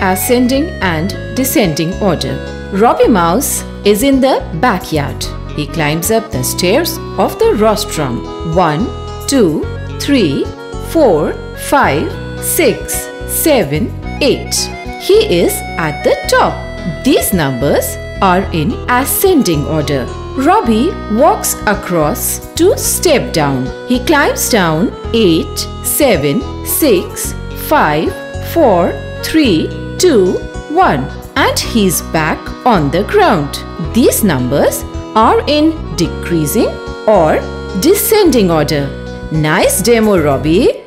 ascending and descending order. Robbie Mouse is in the backyard. He climbs up the stairs of the rostrum. One, two, three, four, five, six, seven, eight. He is at the top. These numbers are in ascending order. Robbie walks across to step down. He climbs down 8, 7, 6, 5, 4, 3, 2, 1 and he's back on the ground. These numbers are in decreasing or descending order. Nice demo, Robbie.